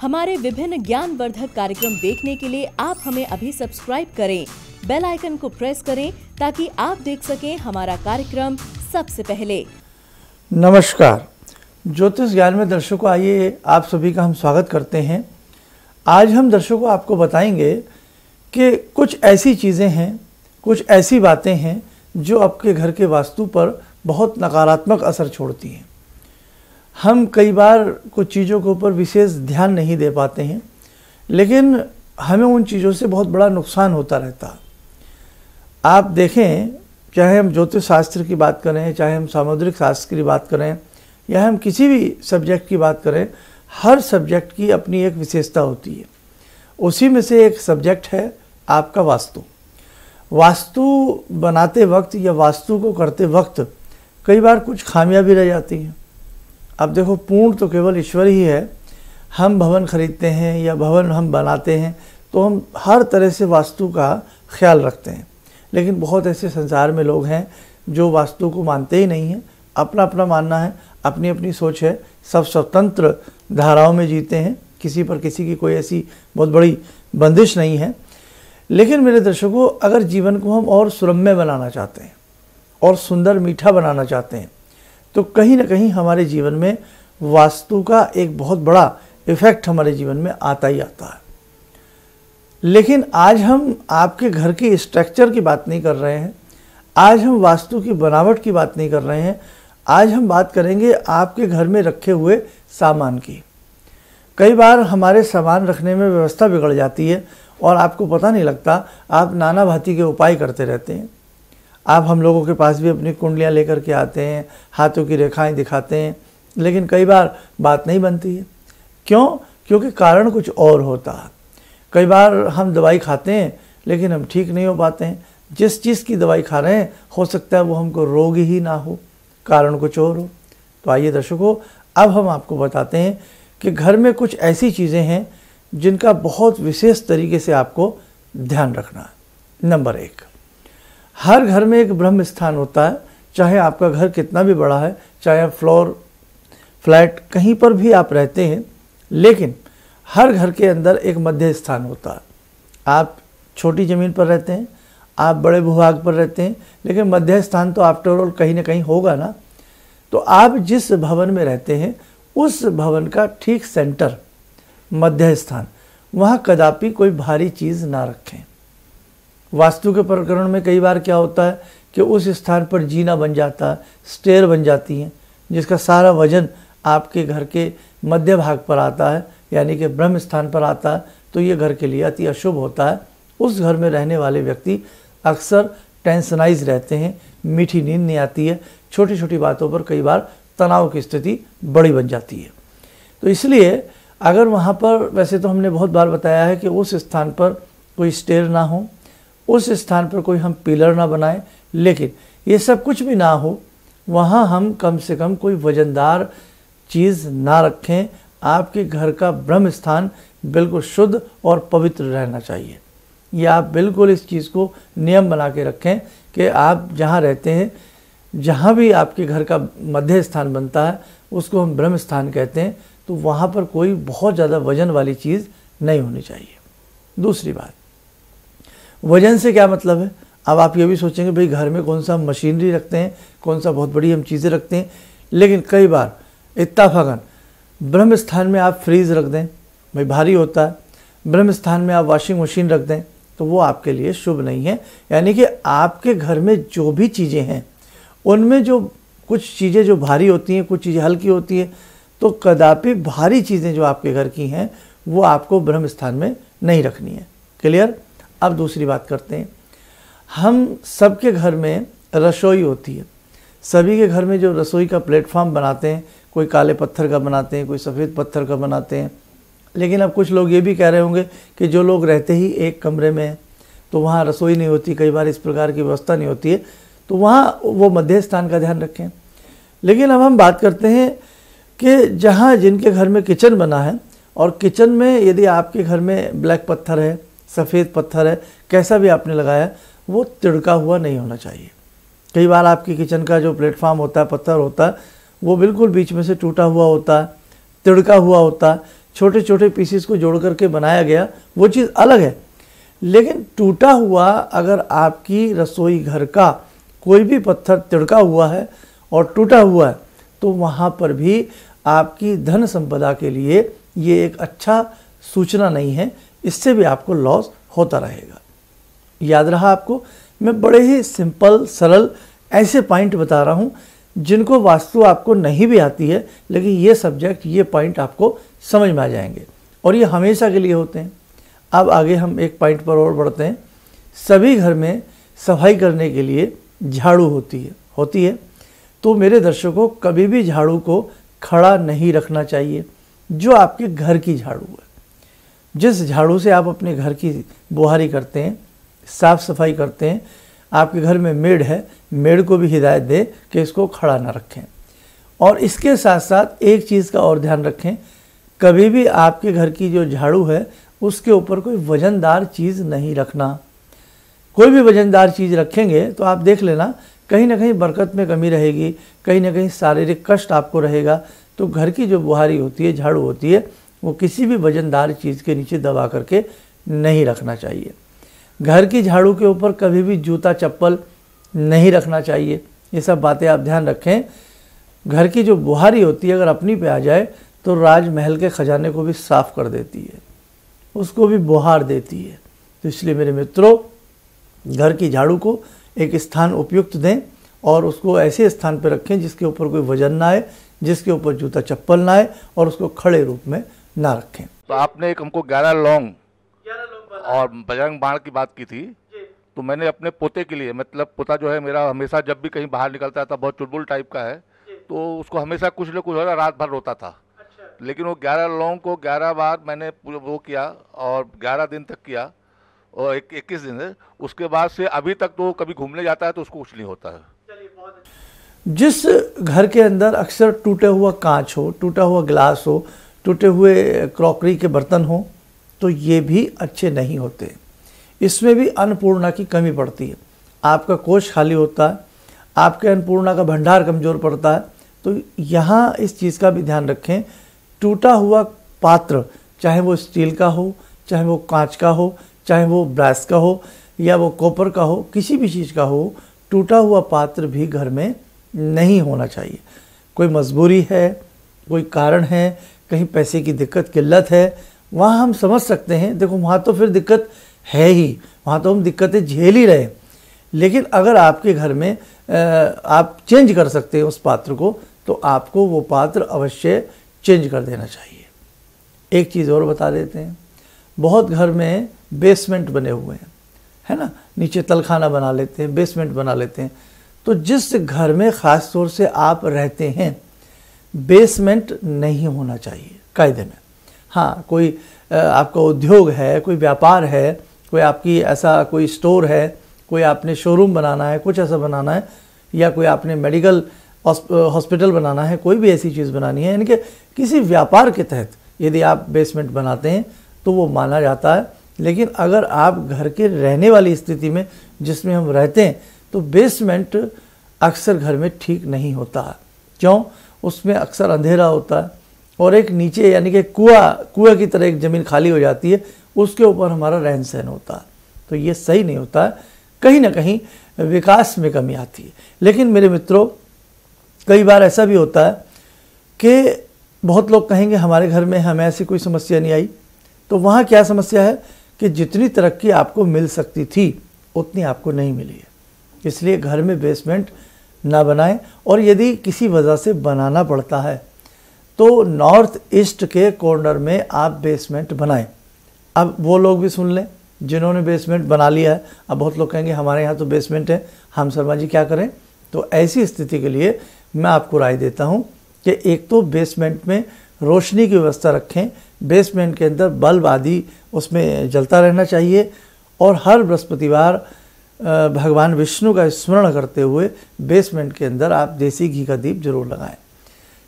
हमारे विभिन्न ज्ञानवर्धक कार्यक्रम देखने के लिए आप हमें अभी सब्सक्राइब करें, बेल आइकन को प्रेस करें ताकि आप देख सकें हमारा कार्यक्रम सबसे पहले। नमस्कार। ज्योतिष ज्ञान में दर्शकों, आइए आप सभी का हम स्वागत करते हैं। आज हम दर्शकों आपको बताएँगे कि कुछ ऐसी चीज़ें हैं, कुछ ऐसी बातें हैं जो आपके घर के वास्तु पर बहुत नकारात्मक असर छोड़ती हैं। हम कई बार कुछ चीज़ों के ऊपर विशेष ध्यान नहीं दे पाते हैं, लेकिन हमें उन चीज़ों से बहुत बड़ा नुकसान होता रहता। आप देखें, चाहे हम ज्योतिष शास्त्र की बात करें, चाहे हम सामुद्रिक शास्त्र की बात करें, या हम किसी भी सब्जेक्ट की बात करें, हर सब्जेक्ट की अपनी एक विशेषता होती है। उसी में से एक सब्जेक्ट है आपका वास्तु। वास्तु बनाते वक्त या वास्तु को करते वक्त कई बार कुछ खामियाँ भी रह जाती हैं। अब देखो, पूर्ण तो केवल ईश्वर ही है। हम भवन खरीदते हैं या भवन हम बनाते हैं तो हम हर तरह से वास्तु का ख्याल रखते हैं। लेकिन बहुत ऐसे संसार में लोग हैं जो वास्तु को मानते ही नहीं हैं। अपना अपना मानना है, अपनी अपनी सोच है। सब स्वतंत्र धाराओं में जीते हैं। किसी पर किसी की कोई ऐसी बहुत बड़ी बंदिश नहीं है। लेकिन मेरे दर्शकों, अगर जीवन को हम और सुरम्य बनाना चाहते हैं और सुंदर मीठा बनाना चाहते हैं तो कहीं ना कहीं हमारे जीवन में वास्तु का एक बहुत बड़ा इफ़ेक्ट हमारे जीवन में आता ही आता है। लेकिन आज हम आपके घर की स्ट्रक्चर की बात नहीं कर रहे हैं। आज हम वास्तु की बनावट की बात नहीं कर रहे हैं। आज हम बात करेंगे आपके घर में रखे हुए सामान की। कई बार हमारे सामान रखने में व्यवस्था बिगड़ जाती है और आपको पता नहीं लगता, आप नाना भांति के उपाय करते रहते हैं। आप हम लोगों के पास भी अपनी कुंडलियाँ लेकर के आते हैं, हाथों की रेखाएँ दिखाते हैं, लेकिन कई बार बात नहीं बनती है। क्यों? क्योंकि कारण कुछ और होता है। कई बार हम दवाई खाते हैं, लेकिन हम ठीक नहीं हो पाते हैं। जिस चीज़ की दवाई खा रहे हैं, हो सकता है वो हमको रोग ही ना हो, कारण कुछ और हो। तो आइए दर्शकों, अब हम आपको बताते हैं कि घर में कुछ ऐसी चीज़ें हैं, जिनका बहुत विशेष तरीके से आपको ध्यान रखना है। नंबर एक। हर घर में एक ब्रह्म स्थान होता है, चाहे आपका घर कितना भी बड़ा है, चाहे फ्लोर, फ्लैट कहीं पर भी आप रहते हैं, लेकिन हर घर के अंदर एक मध्य स्थान होता है। आप छोटी ज़मीन पर रहते हैं, आप बड़े भूभाग पर रहते हैं, लेकिन मध्य स्थान तो आफ्टर ऑल कहीं ना कहीं होगा ना। तो आप जिस भवन में रहते हैं, उस भवन का ठीक सेंटर मध्य स्थान, वहाँ कदापि कोई भारी चीज़ ना रखें। वास्तु के प्रकरण में कई बार क्या होता है कि उस स्थान पर जीना बन जाता है स्टेयर बन जाती हैं, जिसका सारा वज़न आपके घर के मध्य भाग पर आता है, यानी कि ब्रह्म स्थान पर आता है तो ये घर के लिए अति अशुभ होता है। उस घर में रहने वाले व्यक्ति अक्सर टेंशनाइज रहते हैं, मीठी नींद नहीं आती है छोटी छोटी बातों पर कई बार तनाव की स्थिति बड़ी बन जाती है। तो इसलिए अगर वहाँ पर, वैसे तो हमने बहुत बार बताया है कि उस स्थान पर कोई स्टेयर ना हो उस स्थान पर कोई हम पिलर ना बनाएँ, लेकिन ये सब कुछ भी ना हो, वहाँ हम कम से कम कोई वजनदार चीज़ ना रखें। आपके घर का ब्रह्म स्थान बिल्कुल शुद्ध और पवित्र रहना चाहिए। ये आप बिल्कुल इस चीज़ को नियम बना के रखें कि आप जहाँ रहते हैं, जहाँ भी आपके घर का मध्य स्थान बनता है, उसको हम ब्रह्म स्थान कहते हैं तो वहाँ पर कोई बहुत ज़्यादा वज़न वाली चीज़ नहीं होनी चाहिए। दूसरी बात वज़न से क्या मतलब है? अब आप ये भी सोचेंगे, भाई घर में कौन सा मशीनरी रखते हैं, कौन सा बहुत बड़ी हम चीज़ें रखते हैं, लेकिन कई बार इत्ताफाकन ब्रह्म स्थान में आप फ्रीज रख दें, भाई भारी होता है ब्रह्म स्थान में आप वॉशिंग मशीन रख दें तो वो आपके लिए शुभ नहीं है। यानी कि आपके घर में जो भी चीज़ें हैं, उनमें जो कुछ चीज़ें जो भारी होती हैं, कुछ चीज़ें हल्की होती हैं तो कदापि भारी चीज़ें जो आपके घर की हैं, वो आपको ब्रह्म स्थान में नहीं रखनी है। क्लियर अब दूसरी बात करते हैं। हम सबके घर में रसोई होती है। सभी के घर में जो रसोई का प्लेटफॉर्म बनाते हैं, कोई काले पत्थर का बनाते हैं, कोई सफ़ेद पत्थर का बनाते हैं। लेकिन अब कुछ लोग ये भी कह रहे होंगे कि जो लोग रहते ही एक कमरे में तो वहाँ रसोई नहीं होती, कई बार इस प्रकार की व्यवस्था नहीं होती है तो वहाँ वो मध्य स्थान का ध्यान रखें। लेकिन अब हम बात करते हैं कि जहाँ जिनके घर में किचन बना है, और किचन में यदि आपके घर में ब्लैक पत्थर है सफ़ेद पत्थर है, कैसा भी आपने लगाया, वो तिड़का हुआ नहीं होना चाहिए। कई बार आपकी किचन का जो प्लेटफॉर्म होता है, पत्थर होता है, वो बिल्कुल बीच में से टूटा हुआ होता है, तिड़का हुआ होता है छोटे छोटे पीसीस को जोड़ करके बनाया गया, वो चीज़ अलग है। लेकिन टूटा हुआ, अगर आपकी रसोई घर का कोई भी पत्थर तिड़का हुआ है और टूटा हुआ है तो वहाँ पर भी आपकी धन संपदा के लिए ये एक अच्छा सूचना नहीं है। इससे भी आपको लॉस होता रहेगा। याद रहा आपको? मैं बड़े ही सिंपल सरल ऐसे पॉइंट बता रहा हूँ, जिनको वास्तु आपको नहीं भी आती है, लेकिन ये सब्जेक्ट ये पॉइंट आपको समझ में आ जाएँगे। और ये हमेशा के लिए होते हैं। अब आगे हम एक पॉइंट पर और बढ़ते हैं। सभी घर में सफ़ाई करने के लिए झाड़ू होती है होती है। तो मेरे दर्शकों, कभी भी झाड़ू को खड़ा नहीं रखना चाहिए, जो आपके घर की झाड़ू है। जिस झाड़ू से आप अपने घर की बुहारी करते हैं, साफ़ सफ़ाई करते हैं, आपके घर में मेड है मेड को भी हिदायत दे कि इसको खड़ा ना रखें। और इसके साथ साथ एक चीज़ का और ध्यान रखें, कभी भी आपके घर की जो झाड़ू है, उसके ऊपर कोई वजनदार चीज़ नहीं रखना। कोई भी वजनदार चीज़ रखेंगे तो आप देख लेना, कहीं ना कहीं बरकत में कमी रहेगी, कहीं ना कहीं शारीरिक कष्ट आपको रहेगा। तो घर की जो बुहारी होती है, झाड़ू होती है वो किसी भी वजनदार चीज़ के नीचे दबा करके नहीं रखना चाहिए। घर की झाड़ू के ऊपर कभी भी जूता, चप्पल नहीं रखना चाहिए। ये सब बातें आप ध्यान रखें। घर की जो बुहारी होती है, अगर अपनी पे आ जाए तो राजमहल के खजाने को भी साफ़ कर देती है। उसको भी बुहार देती है। तो इसलिए मेरे मित्रों, घर की झाड़ू को एक स्थान उपयुक्त दें और उसको ऐसे स्थान पर रखें जिसके ऊपर कोई वज़न ना आए, जिसके ऊपर जूता, चप्पल ना आए और उसको खड़े रूप में ना रखें। तो आपने एक हमको ग्यारह लौंग और बजरंग बाण की बात की थी। तो मैंने अपने पोते के लिए मतलब पोता जो है मेरा हमेशा जब भी कहीं बाहर निकलता था बहुत चुलबुल टाइप का है तो उसको हमेशा कुछ न कुछ हो रहा रात भर रोता था। लेकिन वो ग्यारह लौंग को ग्यारह बार मैंने वो किया और ग्यारह दिन तक किया और एक इक्कीस दिन। उसके बाद से अभी तक तो कभी घूमने जाता है तो उसको कुछ नहीं होता है। जिस घर के अंदर अक्सर टूटे हुआ कांच हो टूटा हुआ गिलास हो टूटे हुए क्रॉकरी के बर्तन हो तो ये भी अच्छे नहीं होते। इसमें भी अन्नपूर्णा की कमी पड़ती है। आपका कोष खाली होता है, आपके अन्नपूर्णा का भंडार कमज़ोर पड़ता है तो यहाँ इस चीज़ का भी ध्यान रखें। टूटा हुआ पात्र, चाहे वो स्टील का हो, चाहे वो कांच का हो, चाहे वो ब्रास का हो, या वो कॉपर का हो, किसी भी चीज़ का हो, टूटा हुआ पात्र भी घर में नहीं होना चाहिए। कोई मजबूरी है, कोई कारण है कहीं पैसे की दिक्कत, किल्लत है, वहाँ हम समझ सकते हैं, देखो वहाँ तो फिर दिक्कत है ही, वहाँ तो हम दिक्कतें झेल ही रहे लेकिन अगर आपके घर में आप चेंज कर सकते हैं उस पात्र को तो आपको वो पात्र अवश्य चेंज कर देना चाहिए। एक चीज़ और बता देते हैं, बहुत घर में बेसमेंट बने हुए हैं, है ना? नीचे तलखाना बना लेते हैं बेसमेंट बना लेते हैं। तो जिस घर में ख़ास तौर से आप रहते हैं बेसमेंट नहीं होना चाहिए, कायदे में। हाँ कोई आपका उद्योग है, कोई व्यापार है, कोई आपकी ऐसा कोई स्टोर है, कोई आपने शोरूम बनाना है, कुछ ऐसा बनाना है, या कोई आपने मेडिकल हॉस्पिटल बनाना है, कोई भी ऐसी चीज़ बनानी है, यानी कि किसी व्यापार के तहत यदि आप बेसमेंट बनाते हैं तो वो माना जाता है। लेकिन अगर आप घर के रहने वाली स्थिति में, जिसमें हम रहते हैं तो बेसमेंट अक्सर घर में ठीक नहीं होता। क्यों? उसमें अक्सर अंधेरा होता है और एक नीचे यानी कि कुआ, कुएँ की तरह एक ज़मीन खाली हो जाती है, उसके ऊपर हमारा रहन सहन होता है। तो ये सही नहीं होता। है कहीं ना कहीं विकास में कमी आती है। लेकिन मेरे मित्रों, कई बार ऐसा भी होता है कि बहुत लोग कहेंगे, हमारे घर में हमें ऐसी कोई समस्या नहीं आई। तो वहाँ क्या समस्या है कि जितनी तरक्की आपको मिल सकती थी, उतनी आपको नहीं मिली है। इसलिए घर में बेसमेंट ना बनाएँ, और यदि किसी वजह से बनाना पड़ता है तो नॉर्थ ईस्ट के कॉर्नर में आप बेसमेंट बनाएँ। अब वो लोग भी सुन लें, जिन्होंने बेसमेंट बना लिया है। अब बहुत लोग कहेंगे, हमारे यहाँ तो बेसमेंट है, हम शर्मा जी क्या करें? तो ऐसी स्थिति के लिए मैं आपको राय देता हूँ कि एक तो बेसमेंट में रोशनी की व्यवस्था रखें। बेसमेंट के अंदर बल्ब आदि उसमें जलता रहना चाहिए, और हर बृहस्पतिवार भगवान विष्णु का स्मरण करते हुए बेसमेंट के अंदर आप देसी घी का दीप ज़रूर लगाएँ।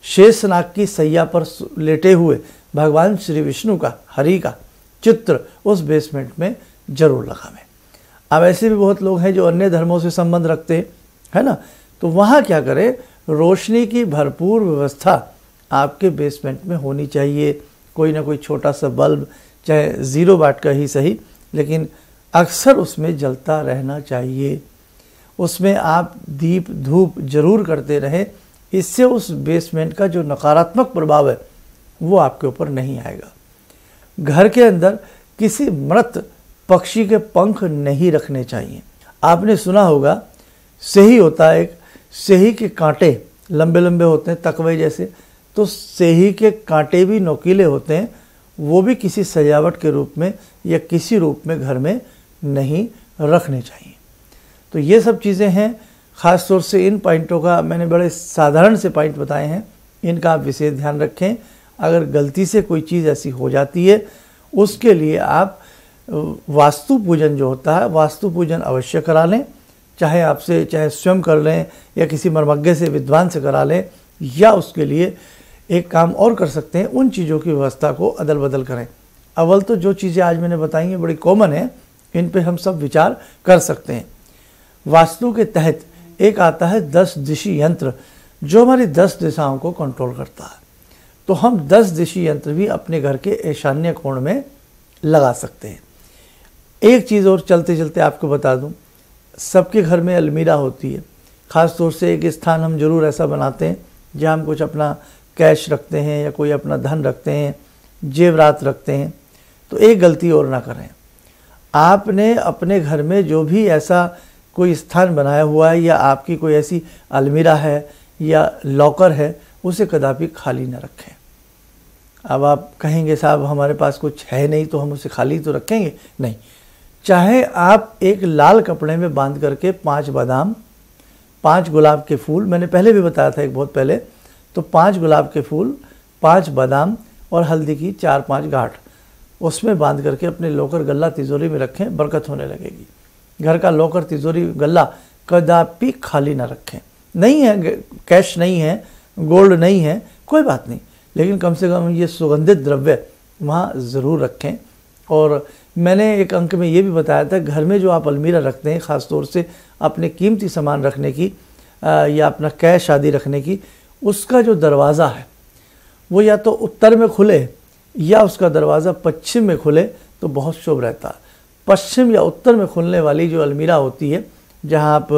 शेषनाग की सैया पर लेटे हुए भगवान श्री विष्णु का, हरि का चित्र उस बेसमेंट में ज़रूर लगावें। अब ऐसे भी बहुत लोग हैं जो अन्य धर्मों से संबंध रखते हैं, है ना? तो वहाँ क्या करें? रोशनी की भरपूर व्यवस्था आपके बेसमेंट में होनी चाहिए। कोई ना कोई छोटा सा बल्ब, चाहे ज़ीरो वाट का ही सही, लेकिन अक्सर उसमें जलता रहना चाहिए। उसमें आप दीप, धूप ज़रूर करते रहें। इससे उस बेसमेंट का जो नकारात्मक प्रभाव है, वो आपके ऊपर नहीं आएगा। घर के अंदर किसी मृत पक्षी के पंख नहीं रखने चाहिए। आपने सुना होगा, सही होता है एक, सही के कांटे लंबे लंबे होते हैं, तकवे जैसे। तो सही के कांटे भी नोकीले होते हैं, वो भी किसी सजावट के रूप में या किसी रूप में घर में नहीं रखने चाहिए। तो ये सब चीज़ें हैं। ख़ास तौर से इन पॉइंटों का मैंने बड़े साधारण से पॉइंट बताए हैं। इनका आप विशेष ध्यान रखें। अगर गलती से कोई चीज़ ऐसी हो जाती है, उसके लिए आप वास्तु पूजन जो होता है, वास्तु पूजन अवश्य करा लें। चाहे आपसे, चाहे स्वयं कर लें या किसी मर्मज्ञ से, विद्वान से करा लें, या उसके लिए एक काम और कर सकते हैं। उन चीज़ों की व्यवस्था को अदल बदल करें। अव्वल तो जो चीज़ें आज मैंने बताई हैं, बड़ी कॉमन है। इन पे हम सब विचार कर सकते हैं। वास्तु के तहत एक आता है दस दिशी यंत्र, जो हमारी दस दिशाओं को कंट्रोल करता है। तो हम दस दिशी यंत्र भी अपने घर के ईशान्य कोण में लगा सकते हैं। एक चीज़ और चलते चलते आपको बता दूँ, सबके घर में अलमीरा होती है। ख़ास तौर से एक स्थान हम ज़रूर ऐसा बनाते हैं, जहाँ हम कुछ अपना कैश रखते हैं या कोई अपना धन रखते हैं, जेवरात रखते हैं। तो एक गलती और ना करें। आपने अपने घर में जो भी ऐसा कोई स्थान बनाया हुआ है या आपकी कोई ऐसी अलमीरा है या लॉकर है, उसे कदापि खाली ना रखें। अब आप कहेंगे, साहब, हमारे पास कुछ है नहीं तो हम उसे खाली तो रखेंगे? नहीं। चाहे आप एक लाल कपड़े में बाँध करके पाँच बादाम, पाँच गुलाब के फूल, मैंने पहले भी बताया था एक बहुत पहले तो पाँच गुलाब के फूल, पाँच बादाम और हल्दी की चार पाँच गांठ। उसमें बाँध करके अपने लोकर गल्ला तिजोरी में रखें, बरकत होने लगेगी। घर का लोकर तिजोरी गल्ला कदापि खाली ना रखें। नहीं है, कैश नहीं है, गोल्ड नहीं है, कोई बात नहीं। लेकिन कम से कम ये सुगंधित द्रव्य वहाँ ज़रूर रखें। और मैंने एक अंक में ये भी बताया था, घर में जो आप अलमीरा रखते हैं ख़ास तौर से अपने कीमती सामान रखने की या अपना कैश आदि रखने की, उसका जो दरवाज़ा है, वो या तो उत्तर में खुले या उसका दरवाज़ा पश्चिम में खुले तो बहुत शुभ रहता। है पश्चिम या उत्तर में खुलने वाली जो अलमीरा होती है, जहाँ आप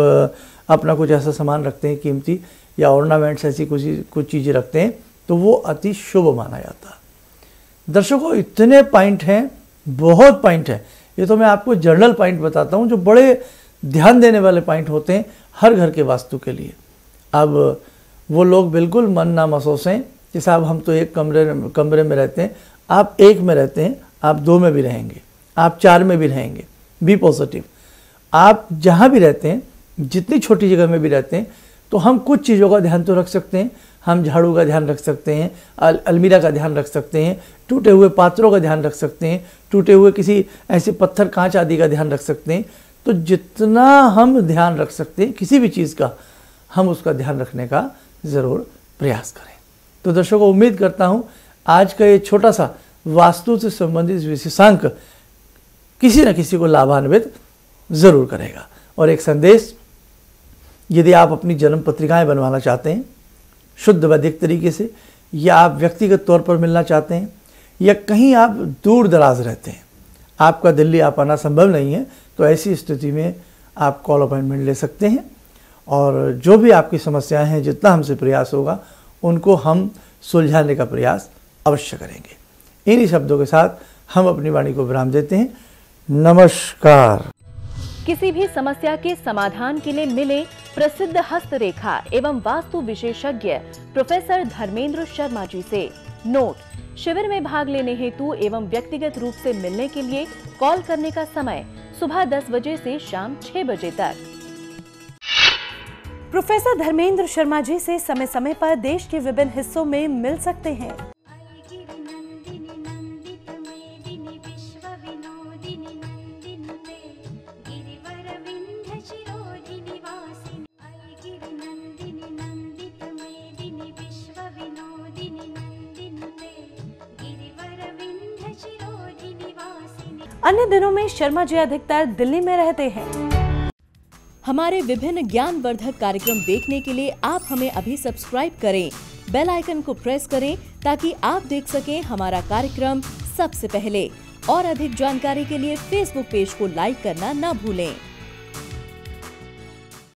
अपना कुछ ऐसा सामान रखते हैं, कीमती या ऑर्नामेंट्स ऐसी कुछ कुछ चीज़ें रखते हैं तो वो अति शुभ माना जाता। है दर्शकों, इतने पॉइंट हैं, बहुत पॉइंट हैं। ये तो मैं आपको जनरल पॉइंट बताता हूँ, जो बड़े ध्यान देने वाले पॉइंट होते हैं हर घर के वास्तु के लिए। अब वो लोग बिल्कुल मन ना महसूसें कि साहब हम तो एक कमरे कमरे में रहते हैं। आप एक में रहते हैं आप दो में भी रहेंगे आप चार में भी रहेंगे बी पॉजिटिव आप जहाँ भी रहते हैं जितनी छोटी जगह में भी रहते हैं तो हम कुछ चीज़ों का ध्यान तो रख सकते हैं। हम झाड़ू का ध्यान रख सकते हैं अल, अलमीरा का ध्यान रख सकते हैं टूटे हुए पात्रों का ध्यान रख सकते हैं टूटे हुए किसी ऐसे पत्थर कांच आदि का ध्यान रख सकते हैं। तो जितना हम ध्यान रख सकते हैं किसी भी चीज़ का हम उसका ध्यान रखने का ज़रूर प्रयास करें। तो दर्शकों, उम्मीद करता हूँ आज का ये छोटा सा वास्तु से संबंधित विशेषांक किसी न किसी को लाभान्वित ज़रूर करेगा। और एक संदेश, यदि आप अपनी जन्म पत्रिकाएँ बनवाना चाहते हैं, शुद्ध वैदिक तरीके से, या आप व्यक्तिगत तौर पर मिलना चाहते हैं, या कहीं आप दूर दराज रहते हैं, आपका दिल्ली आप आना संभव नहीं है तो ऐसी स्थिति में आप कॉल अपॉइंटमेंट ले सकते हैं। और जो भी आपकी समस्याएँ हैं, जितना हमसे प्रयास होगा उनको हम सुलझाने का प्रयास अवश्य करेंगे। इन्हीं शब्दों के साथ हम अपनी वाणी को विराम देते हैं। नमस्कार। किसी भी समस्या के समाधान के लिए मिले प्रसिद्ध हस्तरेखा एवं वास्तु विशेषज्ञ प्रोफेसर धर्मेंद्र शर्मा जी से। नोट, शिविर में भाग लेने हेतु एवं व्यक्तिगत रूप से मिलने के लिए कॉल करने का समय सुबह 10 बजे से शाम 6 बजे तक। प्रोफेसर धर्मेंद्र शर्मा जी से समय समय पर देश के विभिन्न हिस्सों में मिल सकते हैं। अन्य दिनों में शर्मा जी अधिकतर दिल्ली में रहते हैं। हमारे विभिन्न ज्ञान वर्धक कार्यक्रम देखने के लिए आप हमें अभी सब्सक्राइब करें। बेल आइकन को प्रेस करें ताकि आप देख सकें हमारा कार्यक्रम सबसे पहले। और अधिक जानकारी के लिए फेसबुक पेज को लाइक करना न भूलें।